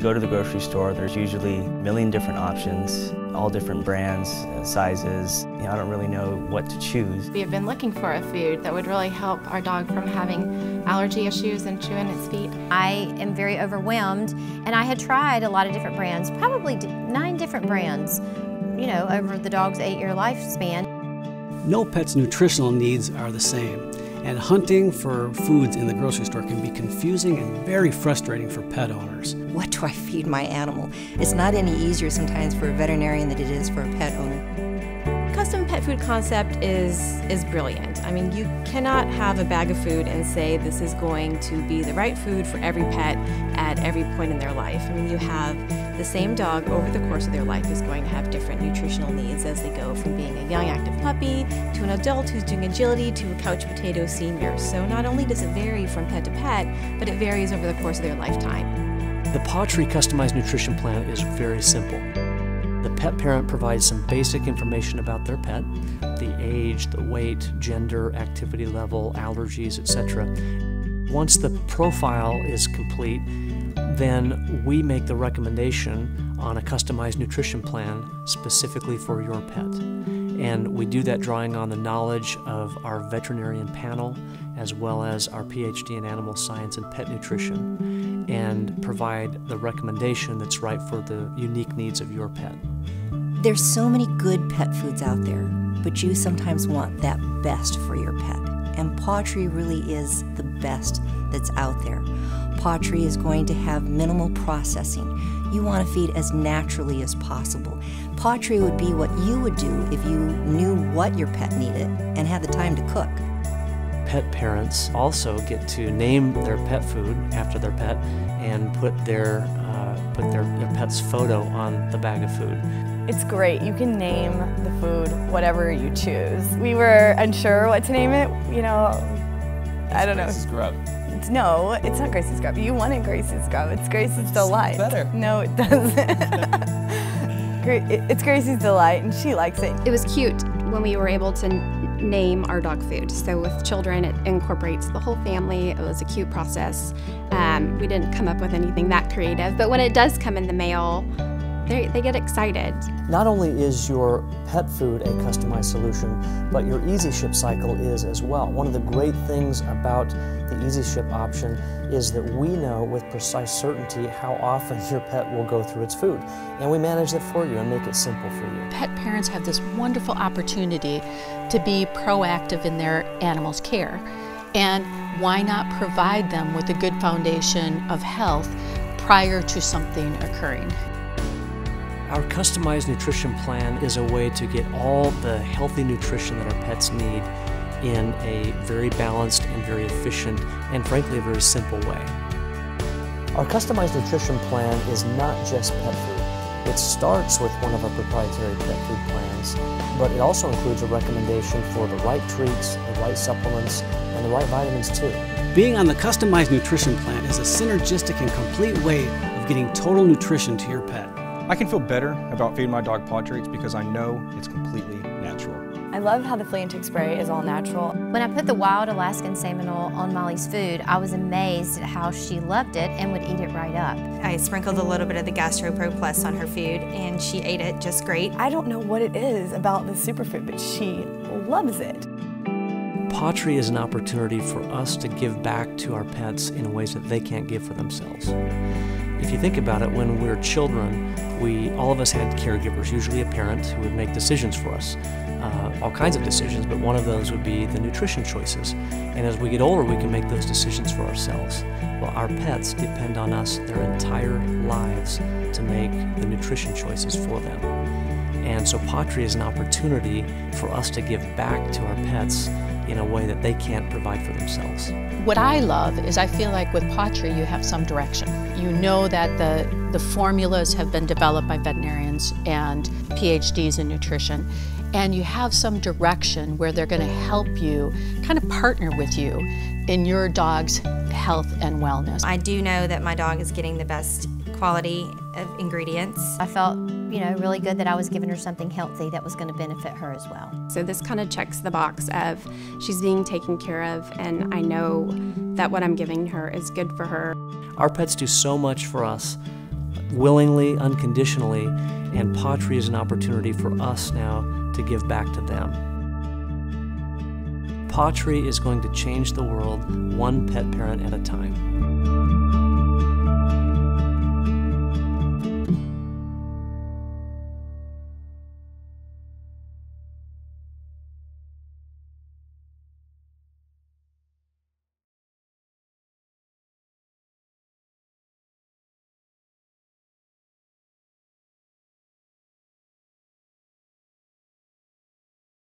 you go to the grocery store, there's usually a million different options, all different brands, uh, sizes. You know, I don't really know what to choose. We have been looking for a food that would really help our dog from having allergy issues and chewing its feet. I am very overwhelmed and I had tried a lot of different brands, probably nine different brands, you know, over the dog's eight-year lifespan. No pet's nutritional needs are the same and hunting for foods in the grocery store can be confusing and very frustrating for pet owners. What do I feed my animal? It's not any easier sometimes for a veterinarian than it is for a pet owner custom pet food concept is is brilliant. I mean, you cannot have a bag of food and say this is going to be the right food for every pet at every point in their life. I mean, you have the same dog over the course of their life is going to have different nutritional needs as they go from being a young active puppy to an adult who's doing agility to a couch potato senior. So not only does it vary from pet to pet, but it varies over the course of their lifetime. The Paw Tree Customized Nutrition Plan is very simple. The pet parent provides some basic information about their pet the age, the weight, gender, activity level, allergies, etc. Once the profile is complete, then we make the recommendation on a customized nutrition plan specifically for your pet. And we do that drawing on the knowledge of our veterinarian panel as well as our PhD in animal science and pet nutrition and provide the recommendation that's right for the unique needs of your pet. There's so many good pet foods out there, but you sometimes want that best for your pet. And Pawtree really is the best that's out there. Paw Tree is going to have minimal processing. You want to feed as naturally as possible. Paw Tree would be what you would do if you knew what your pet needed and had the time to cook pet parents also get to name their pet food after their pet and put their uh, put their, their pet's photo on the bag of food. It's great. You can name the food whatever you choose. We were unsure what to name it. You know, I don't Gracie's know. Grub. No, it's not Gracie's Grub. You wanted Gracie's Grub. It's Gracie's Delight. better. No, it doesn't. it's Gracie's Delight, and she likes it. It was cute when we were able to name our dog food. So with children, it incorporates the whole family. It was a cute process. Um, we didn't come up with anything that creative, but when it does come in the mail, they, they get excited. Not only is your pet food a customized solution, but your Easy Ship cycle is as well. One of the great things about the Easy Ship option is that we know with precise certainty how often your pet will go through its food. And we manage that for you and make it simple for you. Pet parents have this wonderful opportunity to be proactive in their animal's care. And why not provide them with a good foundation of health prior to something occurring? Our customized nutrition plan is a way to get all the healthy nutrition that our pets need in a very balanced and very efficient and frankly a very simple way. Our customized nutrition plan is not just pet food. It starts with one of our proprietary pet food plans, but it also includes a recommendation for the right treats, the right supplements, and the right vitamins too. Being on the customized nutrition plan is a synergistic and complete way of getting total nutrition to your pet. I can feel better about feeding my dog paw treats because I know it's completely natural. I love how the flea and tick spray is all natural. When I put the wild Alaskan salmon oil on Molly's food, I was amazed at how she loved it and would eat it right up. I sprinkled a little bit of the GastroPro Plus on her food and she ate it just great. I don't know what it is about the superfood, but she loves it. Paw Tree is an opportunity for us to give back to our pets in ways that they can't give for themselves. If you think about it, when we're children, we all of us had caregivers, usually a parent, who would make decisions for us. Uh, all kinds of decisions, but one of those would be the nutrition choices. And as we get older, we can make those decisions for ourselves. Well, our pets depend on us their entire lives to make the nutrition choices for them. And so Paw Tree is an opportunity for us to give back to our pets in a way that they can't provide for themselves. What I love is I feel like with Paw Tree you have some direction. You know that the, the formulas have been developed by veterinarians and PhDs in nutrition and you have some direction where they're going to help you, kind of partner with you in your dog's health and wellness. I do know that my dog is getting the best quality of ingredients. I felt, you know, really good that I was giving her something healthy that was going to benefit her as well. So this kind of checks the box of she's being taken care of and I know that what I'm giving her is good for her. Our pets do so much for us willingly, unconditionally, and Paw Tree is an opportunity for us now to give back to them. Paw Tree is going to change the world one pet parent at a time.